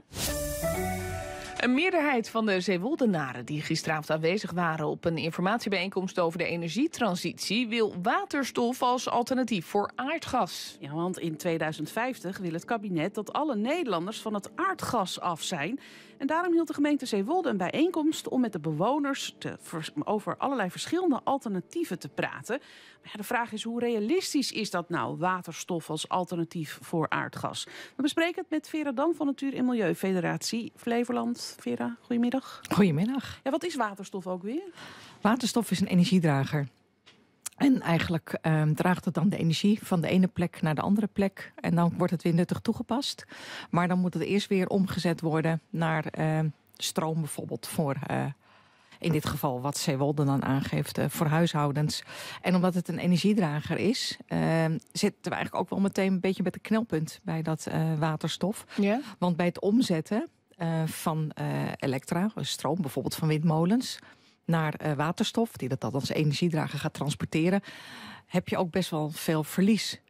you Een meerderheid van de Zeewoldenaren die gisteravond aanwezig waren op een informatiebijeenkomst over de energietransitie wil waterstof als alternatief voor aardgas. Ja, want in 2050 wil het kabinet dat alle Nederlanders van het aardgas af zijn. En daarom hield de gemeente Zeewolde een bijeenkomst om met de bewoners te, over allerlei verschillende alternatieven te praten. Maar ja, de vraag is hoe realistisch is dat nou, waterstof als alternatief voor aardgas? We bespreken het met Vera Dam van Natuur- en Milieufederatie Flevoland. Vera, goedemiddag. Goedemiddag. Ja, wat is waterstof ook weer? Waterstof is een energiedrager. En eigenlijk ehm, draagt het dan de energie van de ene plek naar de andere plek. En dan wordt het weer nuttig toegepast. Maar dan moet het eerst weer omgezet worden naar ehm, stroom bijvoorbeeld voor... Uh, in dit geval wat Zeewolde dan aangeeft, uh, voor huishoudens. En omdat het een energiedrager is, uh, zitten we eigenlijk ook wel meteen een beetje met een knelpunt bij dat uh, waterstof. Ja? Want bij het omzetten uh, van uh, elektra, stroom, bijvoorbeeld van windmolens, naar waterstof, die dat dan als energiedrager gaat transporteren, heb je ook best wel veel verlies.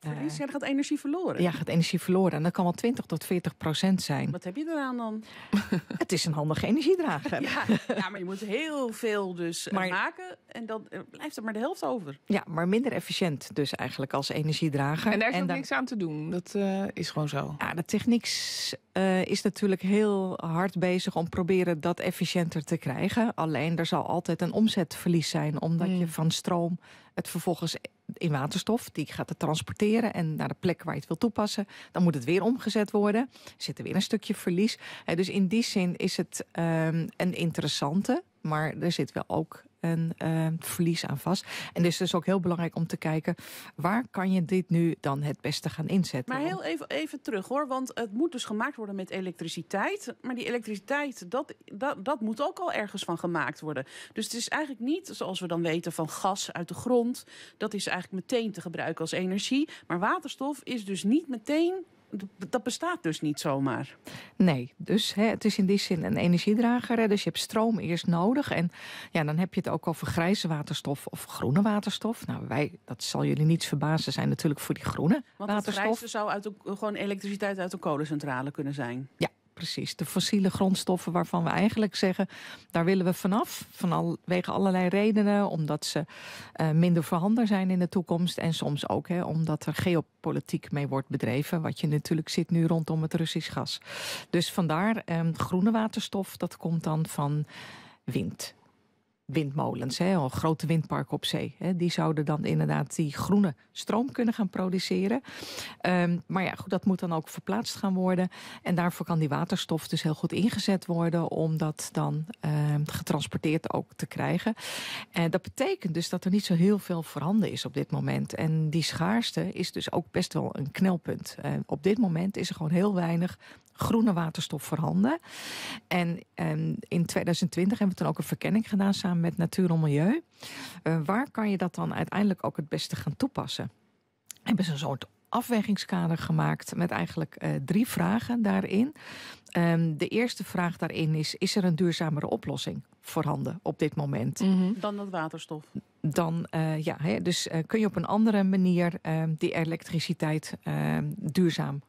Verlies? Ja, dan gaat energie verloren. Ja, gaat energie verloren. En dat kan wel 20 tot 40 procent zijn. Wat heb je eraan dan? het is een handige energiedrager. Ja, ja maar je moet heel veel dus maar, maken. En dan blijft er maar de helft over. Ja, maar minder efficiënt dus eigenlijk als energiedrager. En daar is en ook dan, niks aan te doen. Dat uh, is gewoon zo. Ja, de techniek uh, is natuurlijk heel hard bezig om proberen dat efficiënter te krijgen. Alleen er zal altijd een omzetverlies zijn. Omdat mm. je van stroom het vervolgens in waterstof. Die gaat het transporteren en naar de plek waar je het wil toepassen. Dan moet het weer omgezet worden. Er zit er weer een stukje verlies. Dus in die zin is het um, een interessante. Maar er zit wel ook uh, verlies aan vast. En dus het is ook heel belangrijk om te kijken... waar kan je dit nu dan het beste gaan inzetten? Maar heel even, even terug hoor, want het moet dus gemaakt worden met elektriciteit. Maar die elektriciteit, dat, dat, dat moet ook al ergens van gemaakt worden. Dus het is eigenlijk niet, zoals we dan weten, van gas uit de grond. Dat is eigenlijk meteen te gebruiken als energie. Maar waterstof is dus niet meteen dat bestaat dus niet zomaar. Nee, dus hè, het is in die zin een energiedrager. Hè, dus je hebt stroom eerst nodig. En ja, dan heb je het ook over grijze waterstof of groene waterstof. Nou, wij, dat zal jullie niets verbazen, zijn natuurlijk voor die groene Want waterstof. Want grijze zou uit, gewoon elektriciteit uit een kolencentrale kunnen zijn. Ja, precies. De fossiele grondstoffen waarvan we eigenlijk zeggen... daar willen we vanaf, vanwege allerlei redenen. Omdat ze uh, minder voorhanden zijn in de toekomst. En soms ook hè, omdat er geopolitiek mee wordt bedreven. Wat je natuurlijk ziet nu rondom het Russisch gas. Dus vandaar um, groene waterstof, dat komt dan van wind windmolens, hè, een grote windpark op zee. Hè, die zouden dan inderdaad die groene stroom kunnen gaan produceren. Um, maar ja, goed, dat moet dan ook verplaatst gaan worden. En daarvoor kan die waterstof dus heel goed ingezet worden... om dat dan um, getransporteerd ook te krijgen. En dat betekent dus dat er niet zo heel veel voorhanden is op dit moment. En die schaarste is dus ook best wel een knelpunt. Uh, op dit moment is er gewoon heel weinig groene waterstof voorhanden. En um, in 2020 hebben we toen ook een verkenning gedaan samen met Natuur en Milieu. Uh, waar kan je dat dan uiteindelijk ook het beste gaan toepassen? Hebben ze een soort afwegingskader gemaakt met eigenlijk uh, drie vragen daarin. Um, de eerste vraag daarin is, is er een duurzamere oplossing voorhanden op dit moment? Mm -hmm. Dan dat waterstof? Dan, uh, ja, hè, dus uh, kun je op een andere manier uh, die elektriciteit duurzaam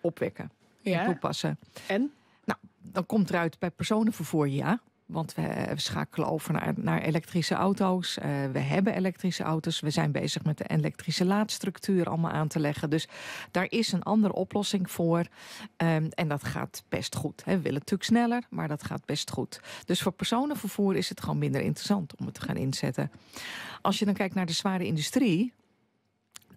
opwekken ja. toepassen. En? Nou, dan komt eruit bij personenvervoer ja. Want we, we schakelen over naar, naar elektrische auto's. Uh, we hebben elektrische auto's. We zijn bezig met de elektrische laadstructuur allemaal aan te leggen. Dus daar is een andere oplossing voor. Um, en dat gaat best goed. We willen natuurlijk sneller, maar dat gaat best goed. Dus voor personenvervoer is het gewoon minder interessant om het te gaan inzetten. Als je dan kijkt naar de zware industrie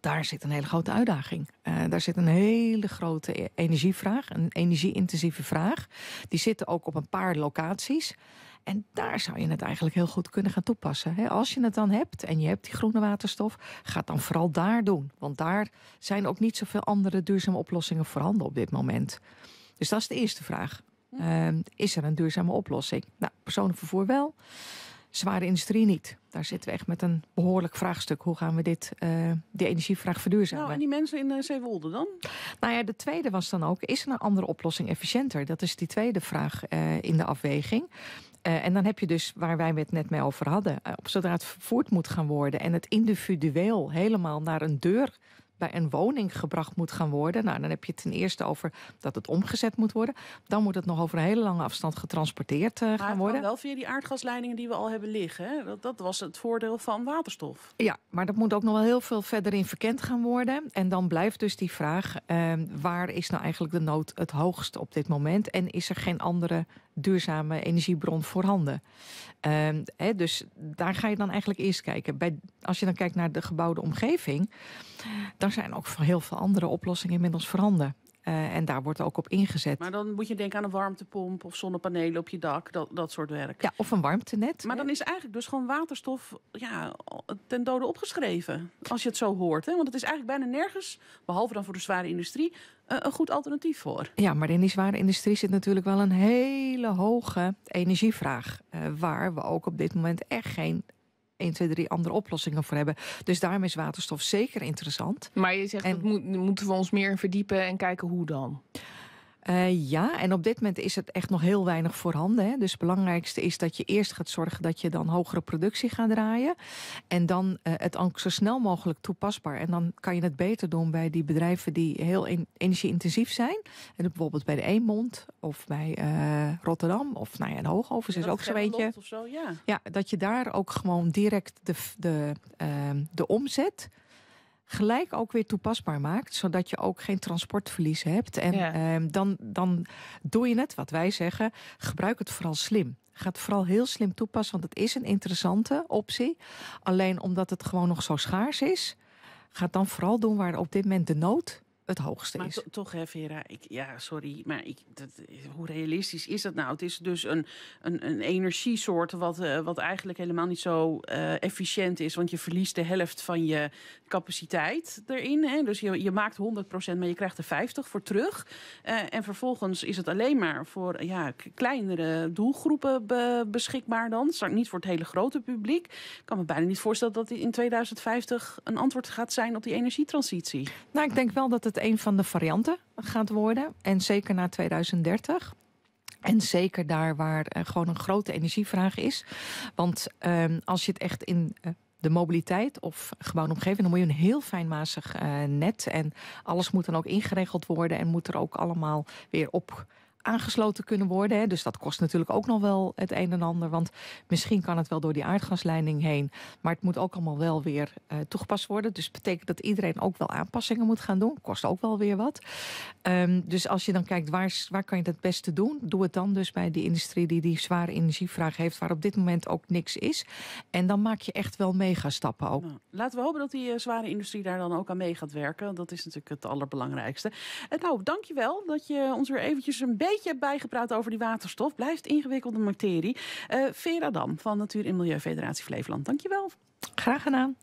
daar zit een hele grote uitdaging. Uh, daar zit een hele grote energievraag, een energie-intensieve vraag. Die zitten ook op een paar locaties. En daar zou je het eigenlijk heel goed kunnen gaan toepassen. Als je het dan hebt en je hebt die groene waterstof, ga het dan vooral daar doen. Want daar zijn ook niet zoveel andere duurzame oplossingen voorhanden op dit moment. Dus dat is de eerste vraag. Uh, is er een duurzame oplossing? Nou, personenvervoer wel. Zware industrie niet. Daar zitten we echt met een behoorlijk vraagstuk. Hoe gaan we dit, uh, die energievraag verduurzamen? Nou, en die mensen in uh, Zeewolde dan? Nou ja, de tweede was dan ook, is er een andere oplossing efficiënter? Dat is die tweede vraag uh, in de afweging. Uh, en dan heb je dus, waar wij het net mee over hadden... Uh, zodra het vervoerd moet gaan worden... en het individueel helemaal naar een deur bij een woning gebracht moet gaan worden. Nou, dan heb je het ten eerste over dat het omgezet moet worden. Dan moet het nog over een hele lange afstand getransporteerd uh, gaan worden. wel via die aardgasleidingen die we al hebben liggen. Hè? Dat, dat was het voordeel van waterstof. Ja, maar dat moet ook nog wel heel veel verder in verkend gaan worden. En dan blijft dus die vraag, uh, waar is nou eigenlijk de nood het hoogst op dit moment? En is er geen andere duurzame energiebron voorhanden? Uh, hè, dus daar ga je dan eigenlijk eerst kijken. Bij, als je dan kijkt naar de gebouwde omgeving, dan zijn ook heel veel andere oplossingen inmiddels voorhanden. Uh, en daar wordt ook op ingezet. Maar dan moet je denken aan een warmtepomp of zonnepanelen op je dak, dat, dat soort werk. Ja, of een warmtenet. Maar dan is eigenlijk dus gewoon waterstof ja, ten dode opgeschreven. Als je het zo hoort. Hè? Want het is eigenlijk bijna nergens, behalve dan voor de zware industrie, uh, een goed alternatief voor. Ja, maar in die zware industrie zit natuurlijk wel een hele hoge energievraag. Uh, waar we ook op dit moment echt geen 1, 2, 3 andere oplossingen voor hebben. Dus daarom is waterstof zeker interessant. Maar je zegt, en, dat moet, moeten we ons meer verdiepen en kijken hoe dan? Uh, ja, en op dit moment is het echt nog heel weinig voorhanden. Hè. Dus het belangrijkste is dat je eerst gaat zorgen dat je dan hogere productie gaat draaien. En dan uh, het ook zo snel mogelijk toepasbaar. En dan kan je het beter doen bij die bedrijven die heel energie-intensief zijn. En bijvoorbeeld bij de Eemond of bij uh, Rotterdam of nou ja, de Hoogovens is ook zo eentje. Zo, ja. ja, dat je daar ook gewoon direct de, de, de omzet gelijk ook weer toepasbaar maakt. Zodat je ook geen transportverlies hebt. En ja. uh, dan, dan doe je het, wat wij zeggen, gebruik het vooral slim. Ga het vooral heel slim toepassen, want het is een interessante optie. Alleen omdat het gewoon nog zo schaars is, ga het dan vooral doen waar op dit moment de nood het hoogste maar is. toch, hè, Vera, ik, ja, sorry, maar ik, dat, hoe realistisch is dat nou? Het is dus een, een, een energiesoort wat, uh, wat eigenlijk helemaal niet zo uh, efficiënt is, want je verliest de helft van je capaciteit erin. Hè? Dus je, je maakt 100%, maar je krijgt er 50 voor terug. Uh, en vervolgens is het alleen maar voor ja, kleinere doelgroepen be, beschikbaar dan. Niet voor het hele grote publiek. Ik kan me bijna niet voorstellen dat in 2050 een antwoord gaat zijn op die energietransitie. Nou, ik denk wel dat het een van de varianten gaat worden. En zeker na 2030. En zeker daar waar uh, gewoon een grote energievraag is. Want uh, als je het echt in uh, de mobiliteit of gebouwde omgeving... dan moet je een heel fijnmazig uh, net. En alles moet dan ook ingeregeld worden... en moet er ook allemaal weer op aangesloten kunnen worden. Hè. Dus dat kost natuurlijk ook nog wel het een en ander. Want misschien kan het wel door die aardgasleiding heen. Maar het moet ook allemaal wel weer uh, toegepast worden. Dus betekent dat iedereen ook wel aanpassingen moet gaan doen. Kost ook wel weer wat. Um, dus als je dan kijkt waar, waar kan je dat beste doen. Doe het dan dus bij die industrie die die zware energievraag heeft. Waar op dit moment ook niks is. En dan maak je echt wel megastappen ook. Nou, laten we hopen dat die uh, zware industrie daar dan ook aan mee gaat werken. Dat is natuurlijk het allerbelangrijkste. En nou, dankjewel dat je ons weer eventjes een beetje beetje bijgepraat over die waterstof. Blijft ingewikkelde materie. Uh, Vera Dam van Natuur- en Milieufederatie Flevoland. Dankjewel. Graag gedaan.